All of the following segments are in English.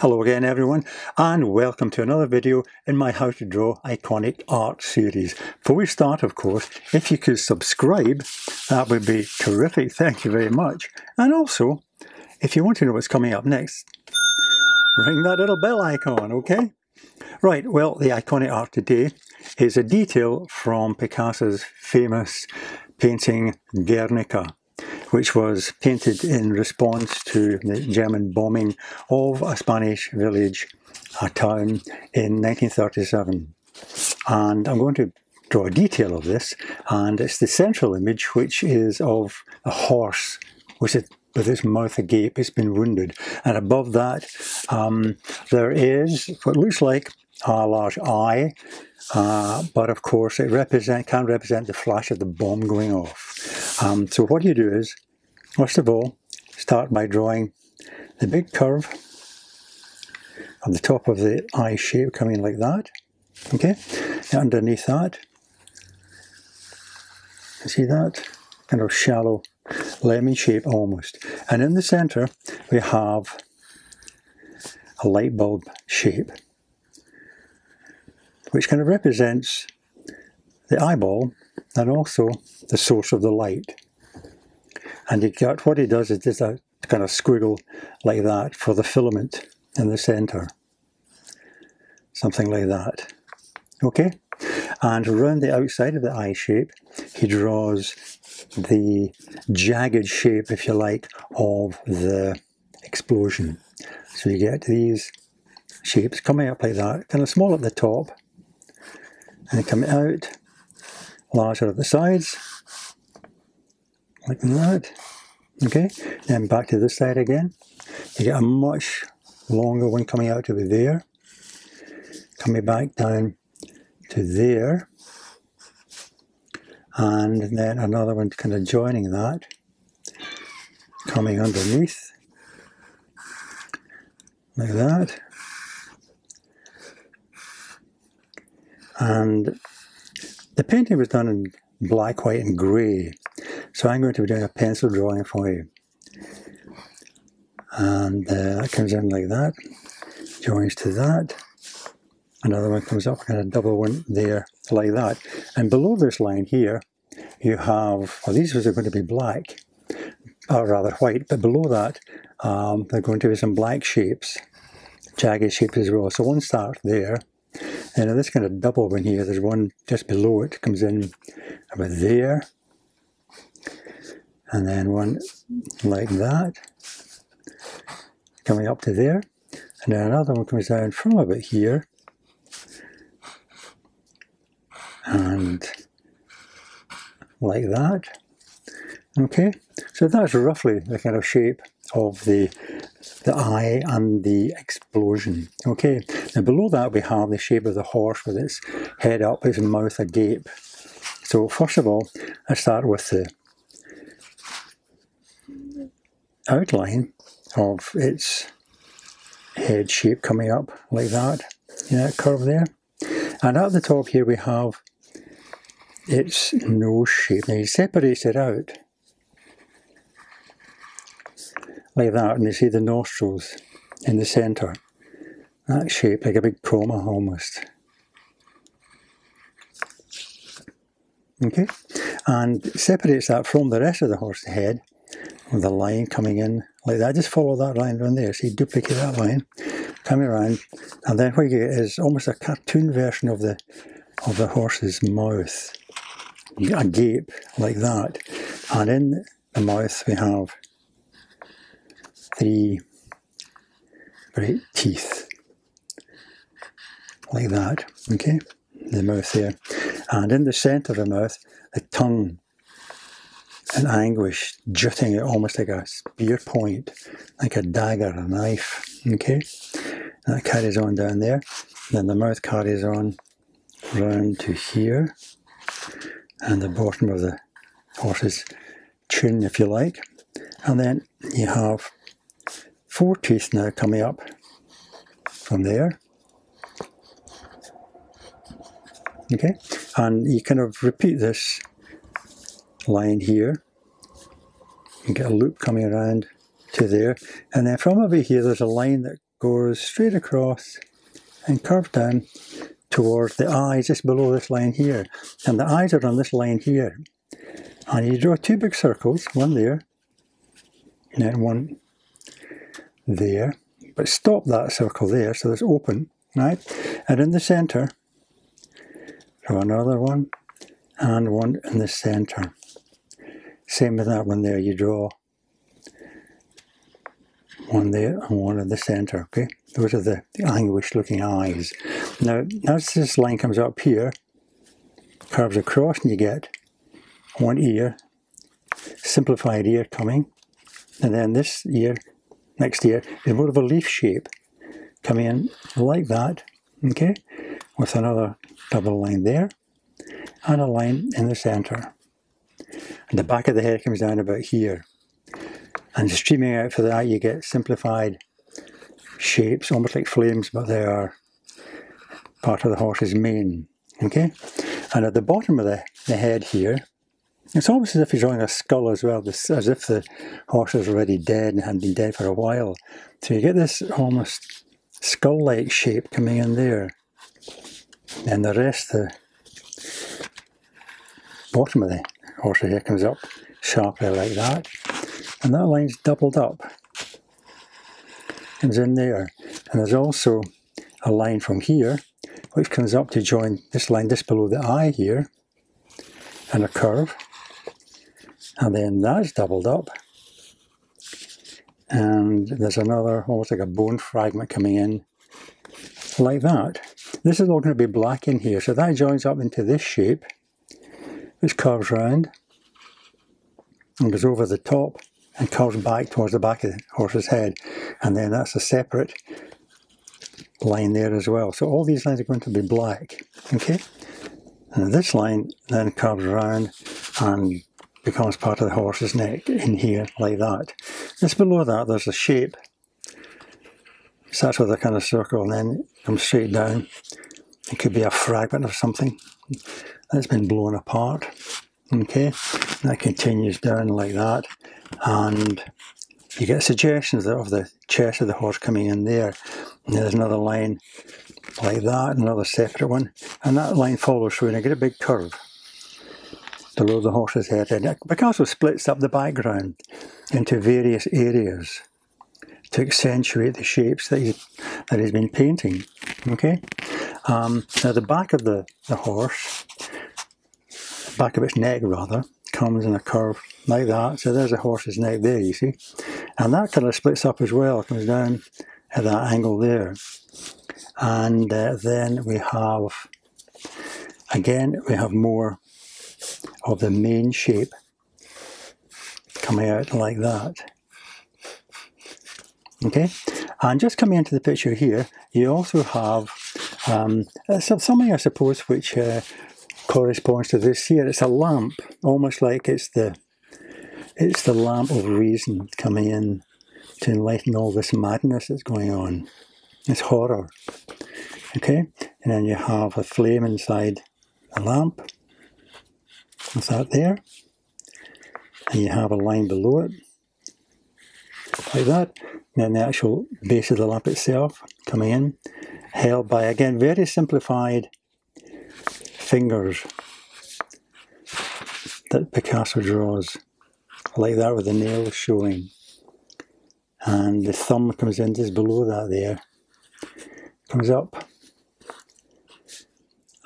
Hello again everyone and welcome to another video in my how to draw iconic art series. Before we start of course, if you could subscribe that would be terrific, thank you very much. And also, if you want to know what's coming up next, ring that little bell icon, okay? Right, well the iconic art today is a detail from Picasso's famous painting Guernica which was painted in response to the German bombing of a Spanish village, a town, in 1937. And I'm going to draw a detail of this, and it's the central image, which is of a horse with, it, with its mouth agape, it's been wounded. And above that, um, there is what looks like a large eye, uh, but of course it represent can represent the flash of the bomb going off. Um, so what you do is, first of all, start by drawing the big curve on the top of the eye shape coming like that. Okay, underneath that, see that? Kind of shallow lemon shape almost. And in the center, we have a light bulb shape, which kind of represents the eyeball and also the source of the light. And you got what he does is just a kind of squiggle like that for the filament in the center. Something like that. Okay? And around the outside of the eye shape, he draws the jagged shape, if you like, of the explosion. So you get these shapes coming up like that, kind of small at the top, and coming out larger at the sides, like that. Okay, then back to this side again. You get a much longer one coming out to be there, coming back down to there, and then another one kind of joining that, coming underneath, like that. And the painting was done in black, white and grey. So I'm going to be doing a pencil drawing for you. And uh, that comes in like that, joins to that. Another one comes up, and a double one there, like that. And below this line here, you have, well, these ones are going to be black, or rather white, but below that, um, they're going to be some black shapes, jagged shapes as well. So one starts there, and this kind of double one here, there's one just below it, comes in about there, and then one like that, coming up to there, and then another one comes down from about here, and like that. Okay, so that's roughly the kind of shape of the the eye and the explosion. Okay, and below that we have the shape of the horse with its head up, its mouth agape. So first of all, I start with the outline of its head shape coming up like that, know, curve there. And at the top here we have its nose shape. Now he separates it out like that, and you see the nostrils in the centre. That shape, like a big coma almost. Okay, and separates that from the rest of the horse head with a line coming in like that. Just follow that line around there. See, duplicate that line, coming around, and then what you get is almost a cartoon version of the of the horse's mouth, a gape like that, and in the mouth we have three great teeth like that. Okay, the mouth there, and in the centre of the mouth, the tongue an anguish jutting out almost like a spear point, like a dagger, a knife. Okay, and that carries on down there. Then the mouth carries on round to here, and the bottom of the horse's chin, if you like. And then you have four teeth now coming up from there. Okay, and you kind of repeat this line here. You get a loop coming around to there, and then from over here there's a line that goes straight across and curves down towards the eyes just below this line here. And the eyes are on this line here. And you draw two big circles, one there, and then one there. But stop that circle there, so it's open, right? And in the centre, draw another one, and one in the centre. Same with that one there, you draw one there and one in the centre, okay? Those are the, anguished looking eyes. Now, as this line comes up here, curves across and you get one ear, simplified ear coming, and then this ear, next ear, is more of a leaf shape, coming in like that, okay, with another double line there, and a line in the centre. And the back of the head comes down about here. And streaming out for that you get simplified shapes, almost like flames, but they are part of the horse's mane. Okay? And at the bottom of the, the head here, it's almost as if he's drawing a skull as well, as if the horse is already dead and had been dead for a while. So you get this almost skull-like shape coming in there. And the rest, the bottom of the horse's here comes up sharply like that. And that line's doubled up. Comes in there. And there's also a line from here which comes up to join this line just below the eye here and a curve and then that's doubled up and there's another almost like a bone fragment coming in like that this is all going to be black in here so that joins up into this shape which curves round and goes over the top and curves back towards the back of the horse's head and then that's a separate line there as well. So all these lines are going to be black, okay? And this line then curves around and becomes part of the horse's neck in here, like that. Just below that there's a shape. Starts with a kind of circle and then comes straight down. It could be a fragment of something that's been blown apart. Okay, that continues down like that, and you get suggestions of the chest of the horse coming in there. And there's another line like that, another separate one, and that line follows through and I get a big curve below the horse's head. And it also splits up the background into various areas to accentuate the shapes that, he, that he's been painting. Okay. Um, now the back of the, the horse, back of its neck rather, comes in a curve like that. So there's a horse's neck there, you see. And that kind of splits up as well, comes down at that angle there. And uh, then we have, again, we have more of the mane shape coming out like that. Okay, and just coming into the picture here, you also have um, something I suppose which uh, corresponds to this here. It's a lamp, almost like it's the it's the lamp of reason coming in to enlighten all this madness that's going on. This horror. Okay? And then you have a flame inside the lamp. Is that there? And you have a line below it. Like that. Then the actual base of the lamp itself coming in. Held by, again, very simplified fingers that Picasso draws. Like that with the nails showing and the thumb comes in just below that there comes up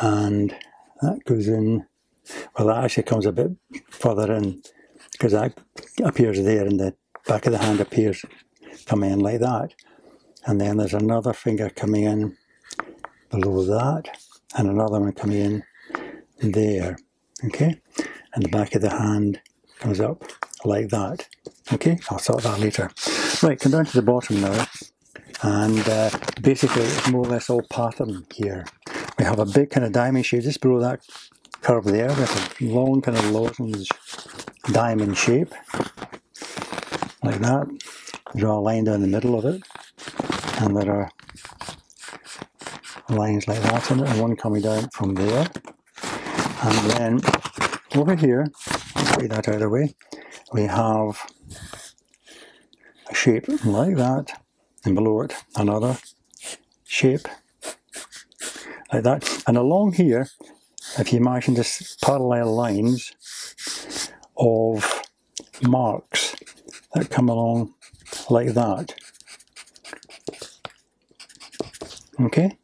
and that goes in well that actually comes a bit further in because that appears there and the back of the hand appears coming in like that. And then there's another finger coming in below that and another one coming in there okay? And the back of the hand comes up like that okay? I'll sort that later. Right, come down to the bottom now, and uh, basically it's more or less all pattern here. We have a big kind of diamond shape just below that curve there, with a long kind of lozenge diamond shape, like that. Draw a line down the middle of it, and there are lines like that in it, and one coming down from there. And then over here, take that out of the way, we have a shape like that and below it another shape like that. And along here, if you imagine this parallel lines of marks that come along like that. Okay?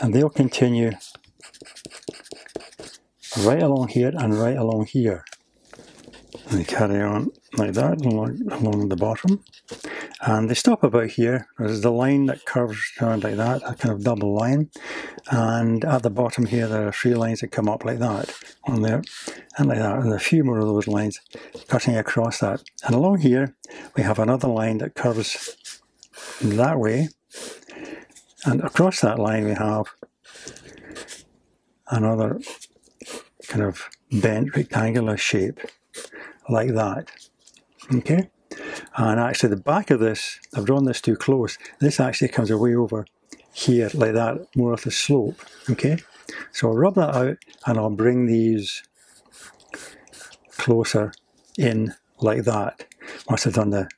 And they'll continue right along here and right along here. And they carry on like that along, along the bottom. And they stop about here. There's the line that curves around like that, a kind of double line. And at the bottom here, there are three lines that come up like that on there, and like that. And a few more of those lines cutting across that. And along here, we have another line that curves that way. And across that line, we have another kind of bent rectangular shape like that. Okay? And actually the back of this, I've drawn this too close, this actually comes away over here like that, more of the slope, okay? So I'll rub that out and I'll bring these closer in like that once I've done the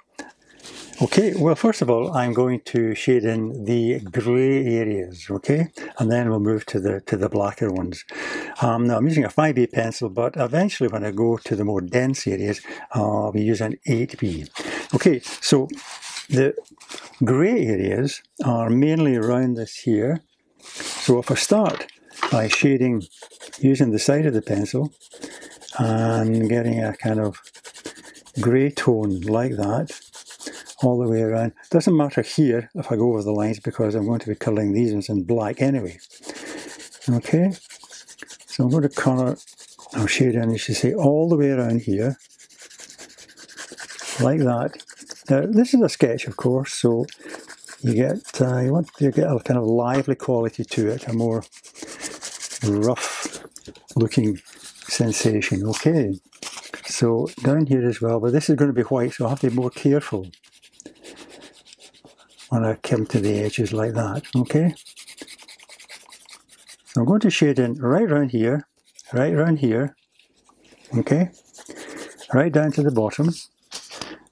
Okay, well first of all I'm going to shade in the grey areas, okay? And then we'll move to the to the blacker ones. Um, now I'm using a 5B pencil, but eventually when I go to the more dense areas, I'll be using 8B. Okay, so the grey areas are mainly around this here. So if I start by shading using the side of the pencil and getting a kind of grey tone like that, all the way around. Doesn't matter here if I go over the lines because I'm going to be colouring these ones in black anyway. Okay, so I'm going to colour, I'll shade in, you should say, all the way around here, like that. Now, this is a sketch, of course, so you get uh, you want to get a kind of lively quality to it, a more rough looking sensation. Okay, so down here as well, but this is going to be white, so I have to be more careful when I come to the edges like that, okay? So I'm going to shade in right around here, right around here, okay? Right down to the bottom,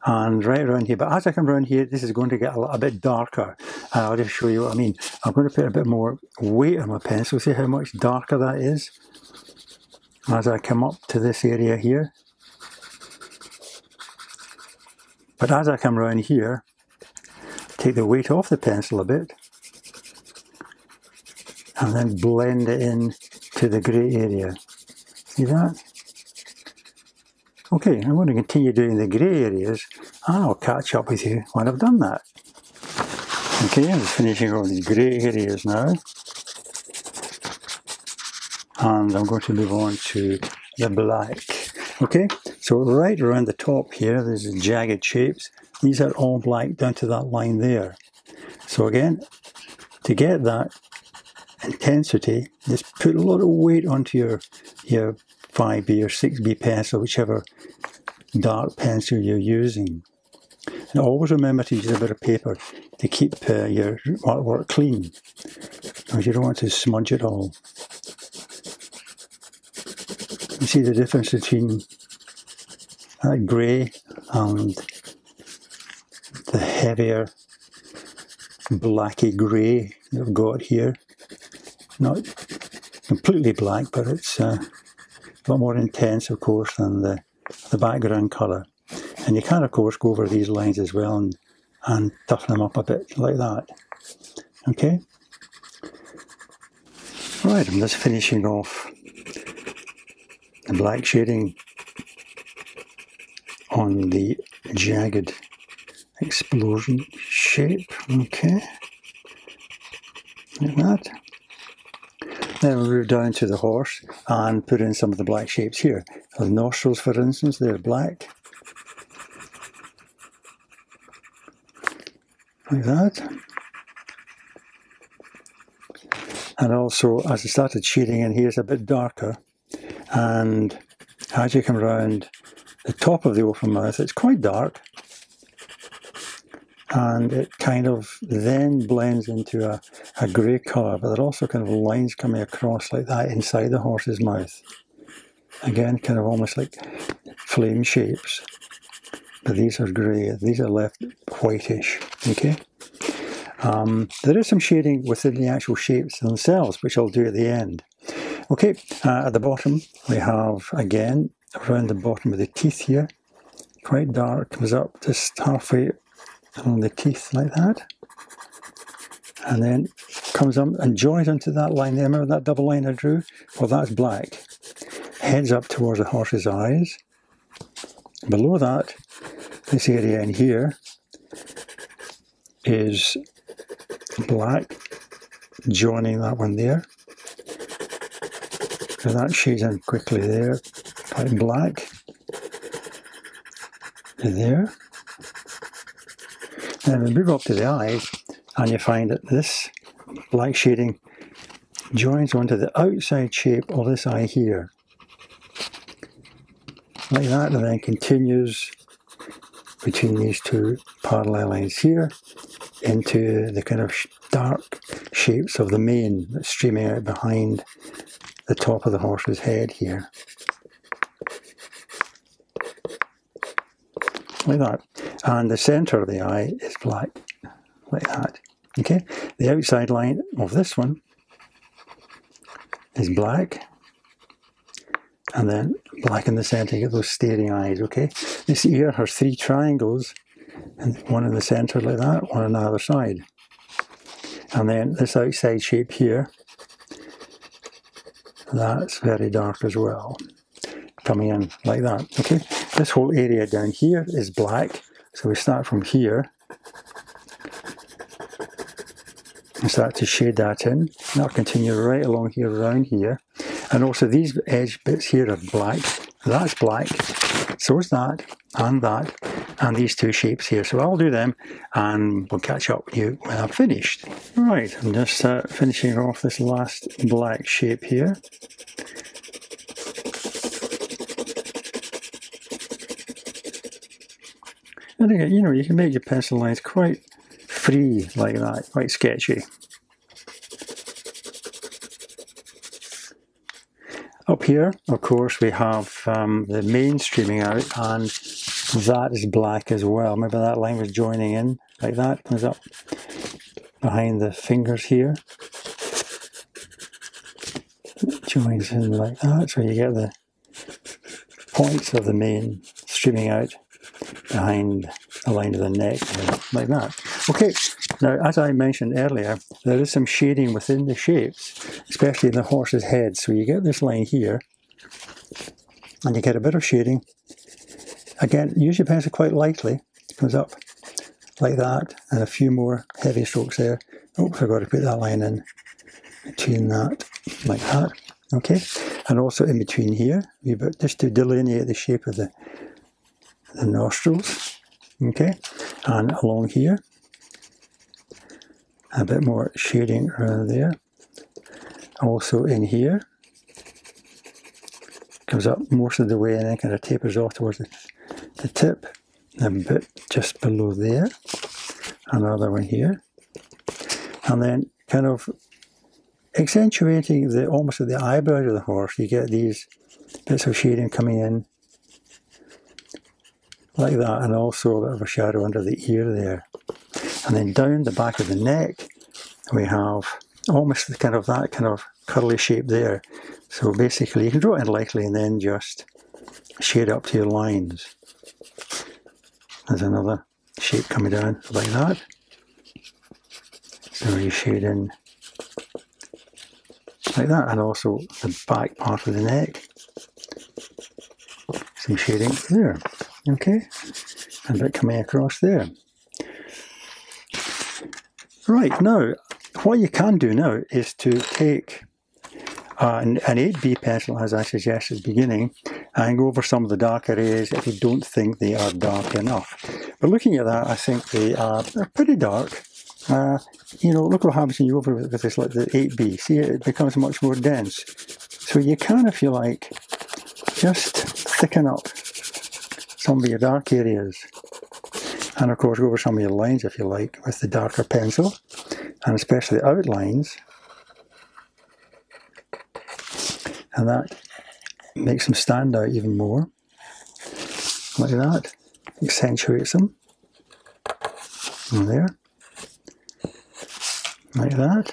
and right around here. But as I come around here, this is going to get a, a bit darker. And I'll just show you what I mean. I'm going to put a bit more weight on my pencil, see how much darker that is as I come up to this area here. But as I come around here, take the weight off the pencil a bit and then blend it in to the grey area. See that? Okay, I'm going to continue doing the grey areas and I'll catch up with you when I've done that. Okay, I'm finishing all these grey areas now. And I'm going to move on to the black. Okay, so right around the top here, there's jagged shapes. These are all black down to that line there. So again, to get that intensity, just put a lot of weight onto your, your 5B or 6B pencil, whichever dark pencil you're using. And always remember to use a bit of paper to keep uh, your artwork clean, because you don't want to smudge it all. You see the difference between that grey and the heavier blacky grey that I've got here. Not completely black, but it's uh, a lot more intense, of course, than the, the background colour. And you can, of course, go over these lines as well and, and toughen them up a bit like that. Okay? Right, I'm just finishing off the black shading on the jagged explosion shape. Okay, like that. Then we move down to the horse and put in some of the black shapes here. The nostrils, for instance, they're black. Like that. And also, as I started shading in here, it's a bit darker. And as you come around the top of the open mouth, it's quite dark and it kind of then blends into a, a grey colour, but there are also kind of lines coming across like that inside the horse's mouth. Again, kind of almost like flame shapes, but these are grey, these are left whitish, okay? Um, there is some shading within the actual shapes themselves, which I'll do at the end. Okay, uh, at the bottom we have, again, around the bottom of the teeth here, quite dark, comes up just halfway along the teeth like that. And then comes up and joins onto that line there. Remember that double line I drew? Well, that's black. Heads up towards the horse's eyes. Below that, this area in here is black, joining that one there. And that shades in quickly there, quite black. There. And we move up to the eyes, and you find that this black shading joins onto the outside shape of this eye here. Like that, and then continues between these two parallel lines here into the kind of dark shapes of the mane that's streaming out behind the top of the horse's head here. Like that. And the centre of the eye is black, like that. Okay, the outside line of this one is black, and then black in the centre, you get those staring eyes, okay? This ear has three triangles, and one in the centre like that, one on the other side. And then this outside shape here, that's very dark as well, coming in like that, okay? This whole area down here is black, so we start from here, and start to shade that in. That'll continue right along here, around here. And also these edge bits here are black. That's black. So is that, and that, and these two shapes here. So I'll do them, and we'll catch up with you when I've finished. Right, I'm just uh, finishing off this last black shape here. And again, you know, you can make your pencil lines quite free like that, quite sketchy. Up here, of course, we have um, the mane streaming out, and that is black as well. Remember that line was joining in like that, comes up behind the fingers here. It joins in like that, so you get the points of the mane streaming out behind the line of the neck, like that. Okay, now as I mentioned earlier, there is some shading within the shapes, especially in the horse's head. So you get this line here, and you get a bit of shading. Again, use your pencil quite lightly. It comes up like that, and a few more heavy strokes there. Oh, forgot to put that line in between that, like that. Okay, and also in between here, just to delineate the shape of the the nostrils. Okay, and along here, a bit more shading around there. Also in here, comes up most of the way and then kind of tapers off towards the, the tip. A bit just below there, another one here, and then kind of accentuating the almost the eyebrows of the horse. You get these bits of shading coming in like that, and also a bit of a shadow under the ear there. And then down the back of the neck, we have almost the kind of that kind of curly shape there. So basically, you can draw it in lightly and then just shade up to your lines. There's another shape coming down like that. So you shade in like that, and also the back part of the neck. Some shading there. Okay, and a bit coming across there. Right, now, what you can do now is to take uh, an, an 8B pencil, as I suggested at the beginning, and go over some of the darker areas if you don't think they are dark enough. But looking at that, I think they are pretty dark. Uh, you know, look what happens when you go over with this, like the 8B. See, it becomes much more dense. So you can, if you like, just thicken up some of your dark areas. And of course, go over some of your lines if you like with the darker pencil, and especially the outlines. And that makes them stand out even more. Like that. Accentuates them. And there. like that.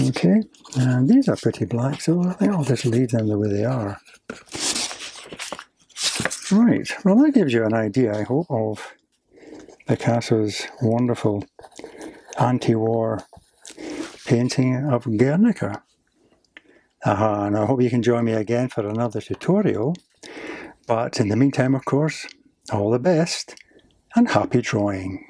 Okay, and these are pretty black, so I think I'll just leave them the way they are. Right, well that gives you an idea, I hope, of Picasso's wonderful anti-war painting of Guernica. Aha, and I hope you can join me again for another tutorial. But in the meantime, of course, all the best and happy drawing.